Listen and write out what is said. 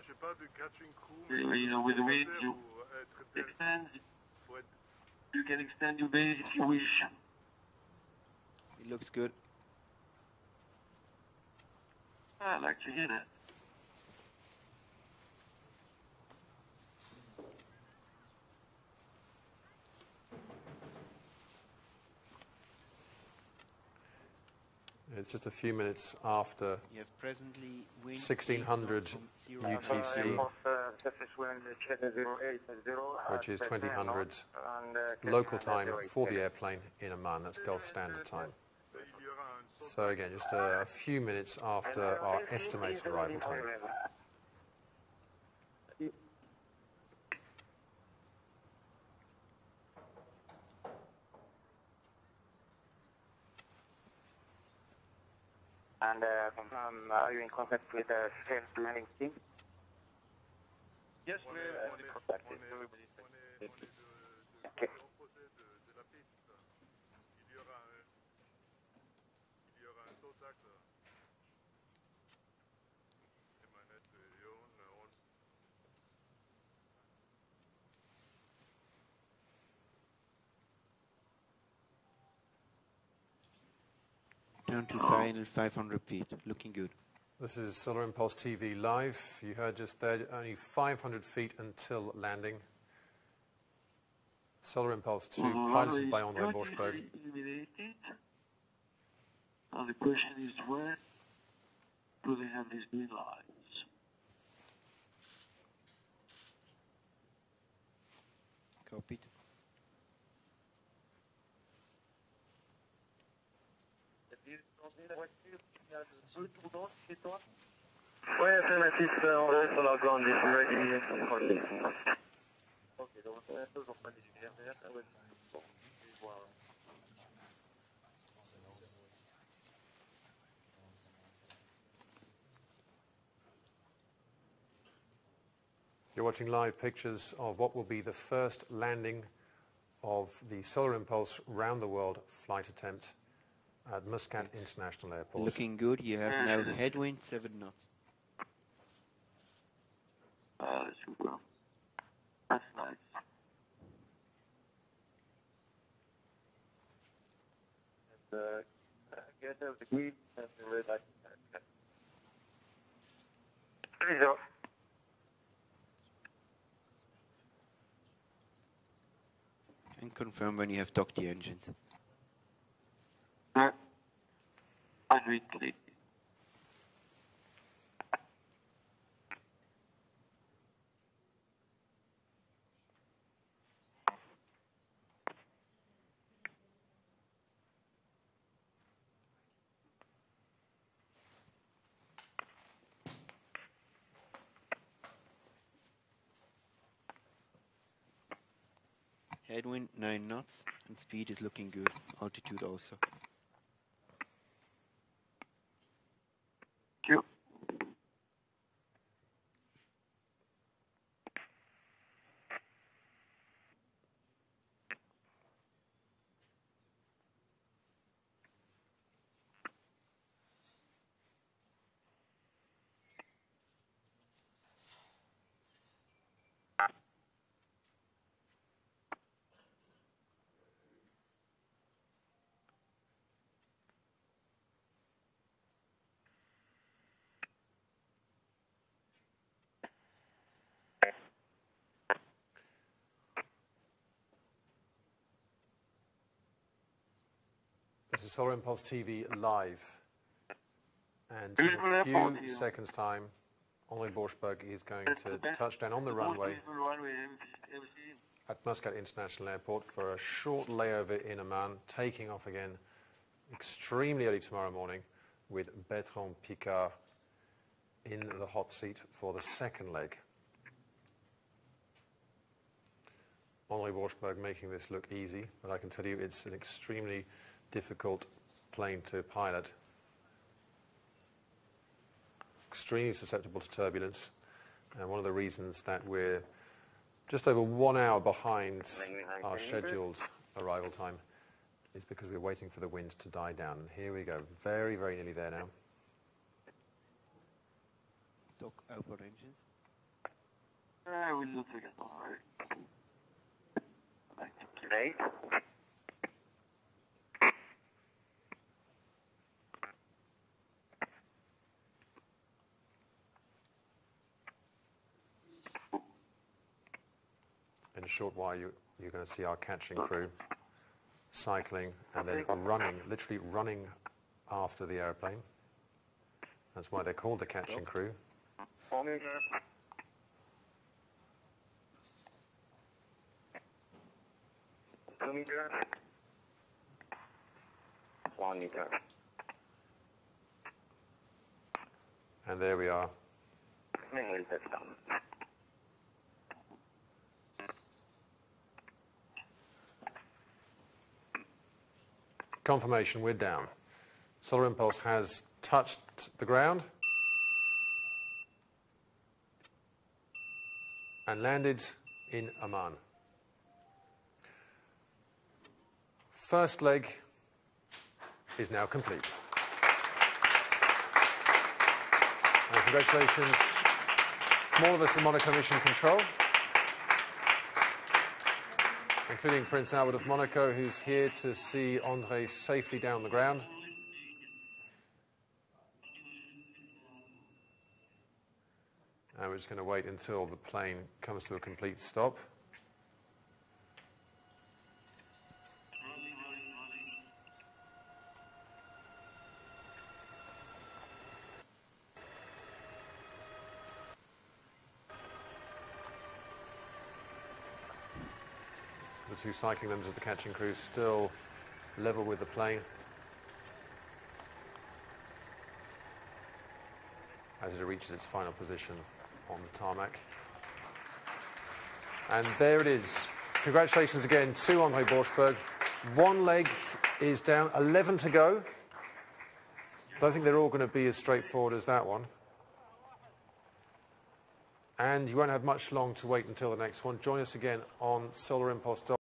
Moi, j'ai pas de catching crew. You know, with the wind, you pour euh, être tel- extend. être- You can extend your base if you wish. It looks good. I like to hear that. It's just a few minutes after You have presently wind 1600 eight knots from zero UTC. which is 2000 local time for the airplane in Oman. That's Gulf Standard Time. il y aura un saut So again, just a few minutes after our estimated arrival time. And uh, um, are you in contact with the safe planning team? Yes, on est, on est, on est, on est, on est de, de, Ok. l'opposé de, de la piste. Il y aura un, il y aura un sautage. Down to final 500 feet. Looking good. This is Solar Impulse TV live. You heard just there, only 500 feet until landing. Solar Impulse 2, Well, piloted by Andre totally Borschberg. Now the question is where do they have these green lights? Copied. Oui, affirmatif, on reste sur la ground, is ready. You're watching live pictures of what will be the first landing of the Solar Impulse round the world flight attempt at Muscat International Airport. Looking good. You have now headwind 7 knots. Uh, super. That's nice. Uh, get the green and the red light. Zero. And confirm when you have docked the engines. Headwind 9 knots and speed is looking good. Altitude also. Q. This is Solar Impulse TV live. And in a few seconds' time, Andre Borschberg is going to touch down on the runway Beautiful runway, everything. at Muscat International Airport for a short layover in Oman, taking off again extremely early tomorrow morning with Bertrand Picard in the hot seat for the second leg. Andre Borschberg making this look easy, but I can tell you it's an extremely difficult plane to pilot. Extremely susceptible to turbulence, and one of the reasons that we're just over one hour behind our scheduled arrival time is because we're waiting for the wind to die down. And here we go, very, very nearly there now. Dock outboard uh, engines. Yeah, we look together, alright. Thank you. Eight. In a short while, you, you're going to see our catching crew cycling and then running, literally running after the aeroplane. That's why they're called the catching crew. Four meters. Two meters. One meter. And there we are. Confirmation, we're down. Solar Impulse has touched the ground and landed in Oman. First leg is now complete. And congratulations from all of us in Monaco Mission Control, including Prince Albert of Monaco, who's here to see Andre safely down the ground. And we're just going to wait until the plane comes to a complete stop. Two cycling members of the catching crew still level with the plane. as it reaches its final position on the tarmac. And there it is. Congratulations again to Andre Borschberg. One leg is down, 11 to go. Don't think they're all going to be as straightforward as that one. And you won't have much long to wait until the next one. Join us again on Solar Impulse.